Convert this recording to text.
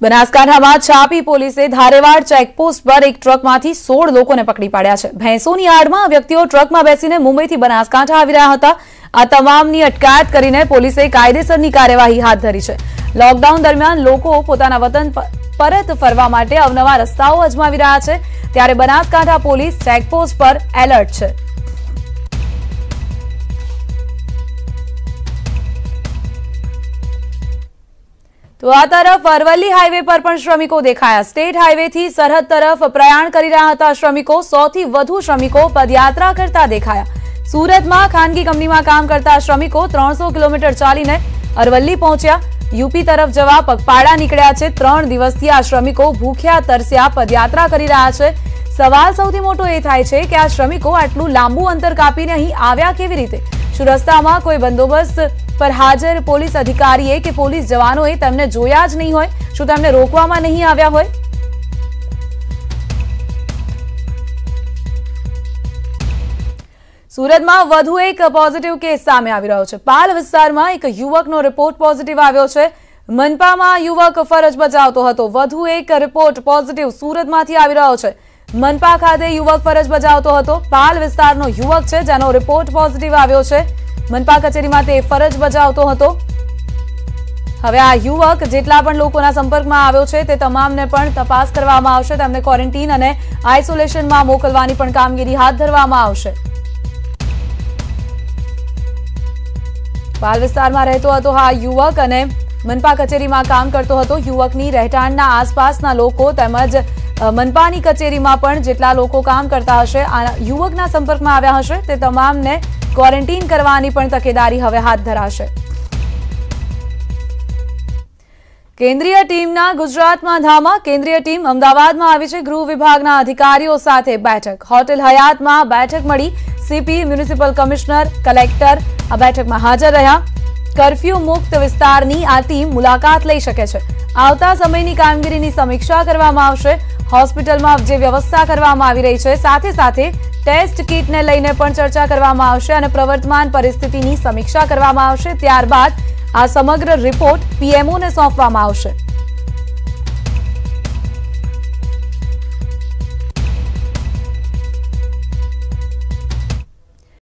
બનાસકાંઠામાં છાપી પોલીસે ધારેવાડ ચેકપોસ્ટ પર એક ટ્રકમાંથી સોળ લોકોને પકડી પાડ્યા છે ભેંસોની આડમાં આ વ્યક્તિઓ ટ્રકમાં બેસીને મુંબઈથી બનાસકાંઠા આવી રહ્યા હતા આ તમામની અટકાયત કરીને પોલીસે કાયદેસરની કાર્યવાહી હાથ ધરી છે લોકડાઉન દરમિયાન લોકો પોતાના વતન પ- પરત ફરવા માટે અવનવા રસ્તાઓ અજમાવી રહ્યા છે ત્યારે બનાસકાંઠા પોલીસ ચેકપોસ્ટ પર એલર્ટ છે તો આ તરફ અરવલ્લી હાઈવે પર પણ શ્રમિકો દેખાયા સ્ટેટ હાઈવેથી સરહદ તરફ પ્રયાણ કરી રહ્યા હતા શ્રમિકો સૌથી વધુ શ્રમિકો પદયાત્રા કરતા દેખાયા સુરતમાં ખાનગી કંપનીમાં કામ કરતા શ્રમિકો ત્રણસો કિલોમીટર ચાલીને અરવલ્લી પહોંચ્યા યુપી તરફ જવા પગપાળા નીકળ્યા છે ત્રણ દિવસથી આ શ્રમિકો ભૂખ્યા તરસ્યા પદયાત્રા કરી રહ્યા છે સવાલ સૌથી મોટો એ થાય છે કે આ શ્રમિકો આટલું લાંબુ અંતર કાપીને અહીં આવ્યા કેવી રીતે શું રસ્તામાં કોઈ બંદોબસ્ત પર હાજર પોલીસ અધિકારીએ કે પોલીસ જવાનોએ તેમને જોયા જ નહીં હોય શું તેમને રોકવામાં નહીં આવ્યા હોય સુરતમાં વધુ એક પોઝિટિવ કેસ સામે આવી રહ્યો છે પાલ વિસ્તારમાં એક યુવકનો રિપોર્ટ પોઝિટિવ આવ્યો છે મનપામાં યુવક ફરજ બજાવતો હતો વધુ એક રિપોર્ટ પોઝિટિવ સુરતમાંથી આવી રહ્યો છે મનપા ખાતે યુવક ફરજ બજાવતો હતો પાલ વિસ્તારનો યુવક છે જેનો રિપોર્ટ પોઝિટિવ આવ્યો છે મનપા કચેરીમાં તે ફરજ બજાવતો હતો હવે આ યુવક જેટલા પણ લોકોના સંપર્કમાં આવ્યો છે તે તમામને પણ તપાસ કરવામાં આવશે તેમને ક્વોરન્ટીન અને આઇસોલેશનમાં મોકલવાની પણ કામગીરી હાથ ધરવામાં આવશે પાલ વિસ્તારમાં રહેતો હતો આ યુવક અને મનપા કચેરીમાં કામ કરતો હતો યુવકની રહેઠાણના આસપાસના લોકો તેમજ અ, મનપાની કચેરીમાં પણ જેટલા લોકો કામ કરતા હશે આ યુવકના સંપર્કમાં આવ્યા હશે તે તમામને ક્વોરન્ટીન કરવાની પણ તકેદારી હવે હાથ ધરાશે કેન્દ્રીય ટીમના ગુજરાતમાં ધામા કેન્દ્રીય ટીમ અમદાવાદમાં આવી છે ગૃહ વિભાગના અધિકારીઓ સાથે બેઠક હોટેલ હયાતમાં બેઠક મળી સીપી મ્યુનિસિપલ કમિશનર કલેક્ટર આ બેઠકમાં હાજર રહ્યા કરફ્યુ મુક્ત વિસ્તારની આ ટીમ મુલાકાત લઈ શકે છે આવતા સમયની કામગીરીની સમીક્ષા કરવામાં આવશે હોસ્પિટલમાં જે વ્યવસ્થા કરવામાં આવી રહી છે સાથે સાથે ટેસ્ટ કીટને લઈને પણ ચર્ચા કરવામાં આવશે અને પ્રવર્તમાન પરિસ્થિતિની સમીક્ષા કરવામાં આવશે. ત્યારબાદ આ સમગ્ર રિપોર્ટ પીએમઓને સોંપવામાં આવશે.